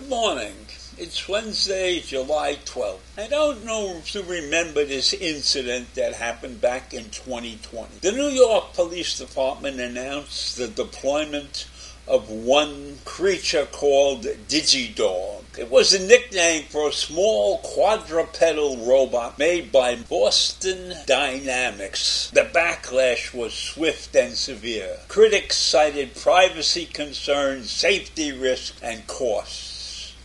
Good morning. It's Wednesday, July 12th. I don't know if you remember this incident that happened back in 2020. The New York Police Department announced the deployment of one creature called DigiDog. It was a nickname for a small quadrupedal robot made by Boston Dynamics. The backlash was swift and severe. Critics cited privacy concerns, safety risks, and costs.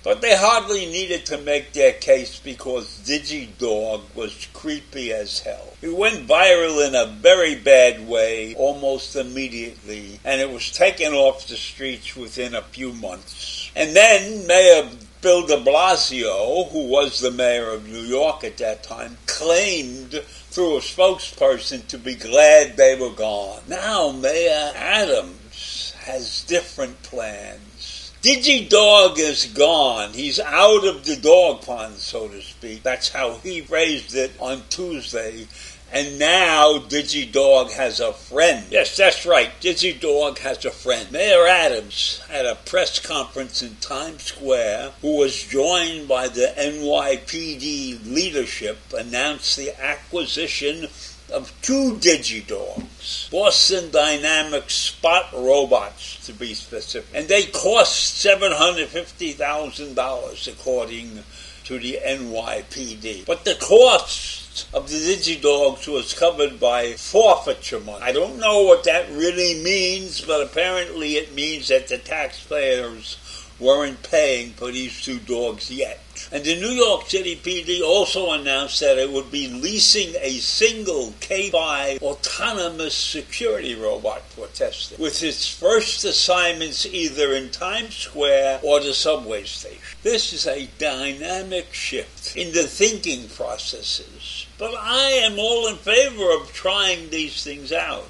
But they hardly needed to make their case because DigiDog was creepy as hell. It went viral in a very bad way almost immediately, and it was taken off the streets within a few months. And then Mayor Bill de Blasio, who was the mayor of New York at that time, claimed through a spokesperson to be glad they were gone. Now Mayor Adams has different plans. DigiDog is gone. He's out of the dog pond, so to speak. That's how he raised it on Tuesday. And now DigiDog has a friend. Yes, that's right. DigiDog has a friend. Mayor Adams had a press conference in Times Square who was joined by the NYPD leadership announced the acquisition of two DigiDogs, Boston Dynamics Spot robots to be specific, and they cost seven hundred fifty thousand dollars according to the NYPD. But the cost of the DigiDogs was covered by forfeiture money. I don't know what that really means, but apparently it means that the taxpayers weren't paying for these two dogs yet. And the New York City PD also announced that it would be leasing a single K5 autonomous security robot for testing, with its first assignments either in Times Square or the subway station. This is a dynamic shift in the thinking processes. But I am all in favor of trying these things out.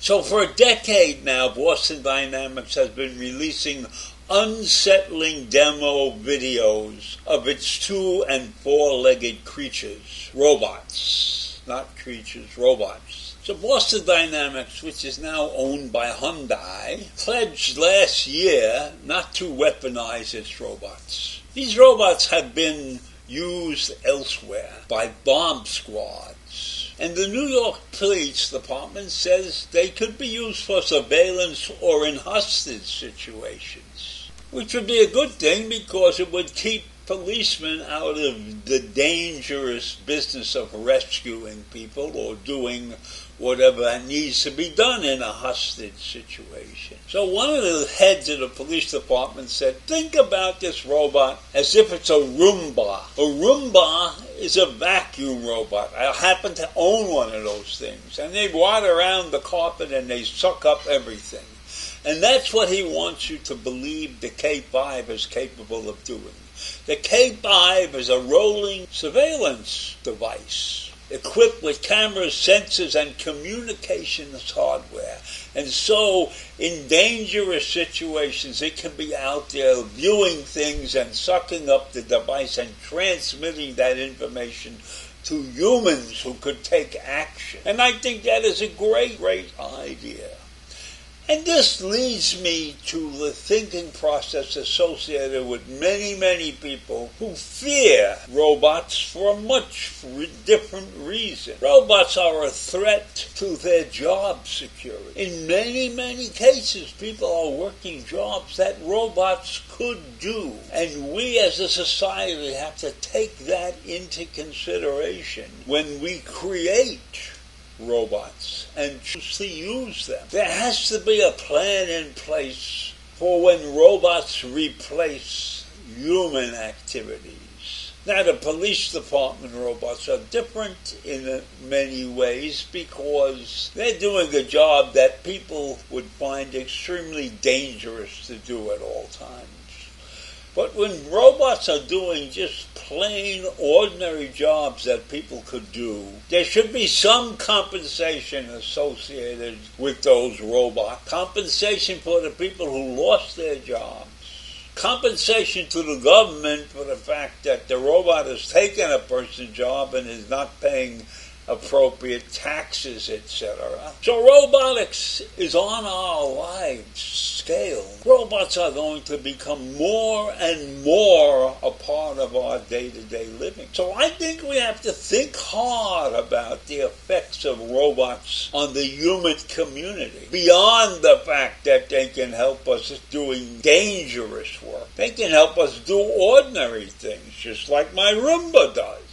So for a decade now, Boston Dynamics has been releasing unsettling demo videos of its two and four legged creatures, robots, not creatures, robots. So Boston Dynamics, which is now owned by Hyundai, pledged last year not to weaponize its robots. These robots have been used elsewhere by bomb squads. And the New York Police Department says they could be used for surveillance or in hostage situations, which would be a good thing because it would keep policemen out of the dangerous business of rescuing people or doing whatever needs to be done in a hostage situation. So one of the heads of the police department said, think about this robot as if it's a Roomba. A Roomba is a vacuum robot. I happen to own one of those things. And they water around the carpet and they suck up everything. And that's what he wants you to believe the K5 is capable of doing. The K5 is a rolling surveillance device equipped with cameras, sensors, and communications hardware. And so, in dangerous situations, it can be out there viewing things and sucking up the device and transmitting that information to humans who could take action. And I think that is a great, great idea. And this leads me to the thinking process associated with many, many people who fear robots for a much different reason. Robots are a threat to their job security. In many, many cases, people are working jobs that robots could do. And we as a society have to take that into consideration when we create robots and choose to use them. There has to be a plan in place for when robots replace human activities. Now, the police department robots are different in many ways because they're doing a job that people would find extremely dangerous to do at all times. But when robots are doing just plain, ordinary jobs that people could do, there should be some compensation associated with those robots. Compensation for the people who lost their jobs. Compensation to the government for the fact that the robot has taken a person's job and is not paying appropriate taxes, etc. So robotics is on our lives scale. Robots are going to become more and more a part of our day-to-day living. So I think we have to think hard about the effects of robots on the human community beyond the fact that they can help us doing dangerous work. They can help us do ordinary things just like my Roomba does.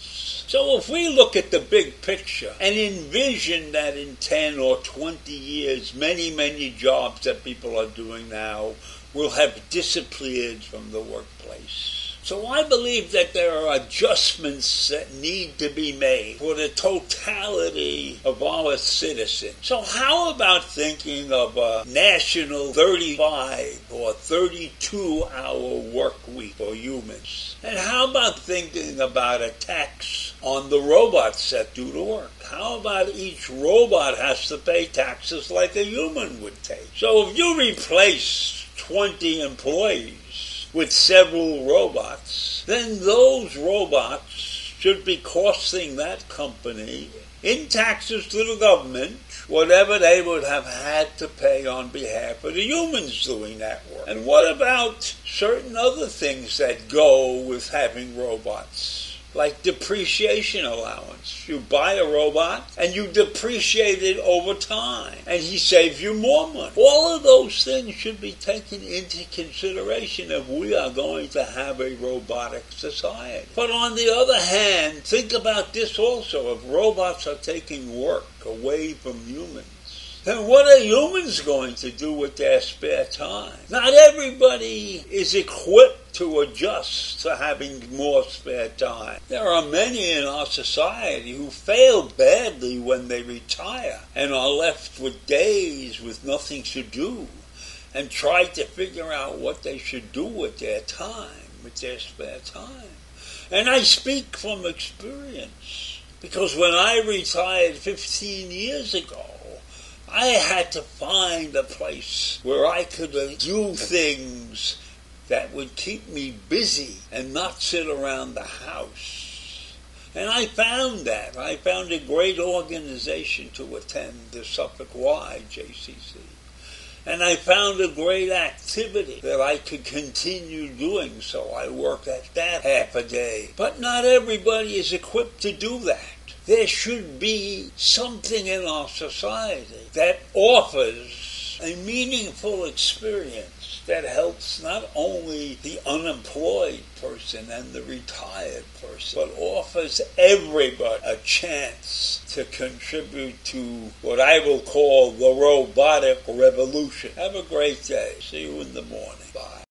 So if we look at the big picture and envision that in 10 or 20 years, many, many jobs that people are doing now will have disappeared from the workplace so I believe that there are adjustments that need to be made for the totality of our citizens. So how about thinking of a national 35 or 32 hour work week for humans? And how about thinking about a tax on the robots that do the work? How about each robot has to pay taxes like a human would take? So if you replace 20 employees with several robots, then those robots should be costing that company in taxes to the government whatever they would have had to pay on behalf of the humans doing that work. And what about certain other things that go with having robots? Like depreciation allowance. You buy a robot and you depreciate it over time, and he saves you more money. All of those things should be taken into consideration if we are going to have a robotic society. But on the other hand, think about this also. If robots are taking work away from humans, then what are humans going to do with their spare time? Not everybody is equipped to adjust to having more spare time. There are many in our society who fail badly when they retire and are left with days with nothing to do and try to figure out what they should do with their time, with their spare time. And I speak from experience because when I retired 15 years ago, I had to find a place where I could do things that would keep me busy and not sit around the house. And I found that. I found a great organization to attend the Suffolk Y JCC. And I found a great activity that I could continue doing, so I worked at that half a day. But not everybody is equipped to do that there should be something in our society that offers a meaningful experience that helps not only the unemployed person and the retired person, but offers everybody a chance to contribute to what I will call the robotic revolution. Have a great day. See you in the morning. Bye.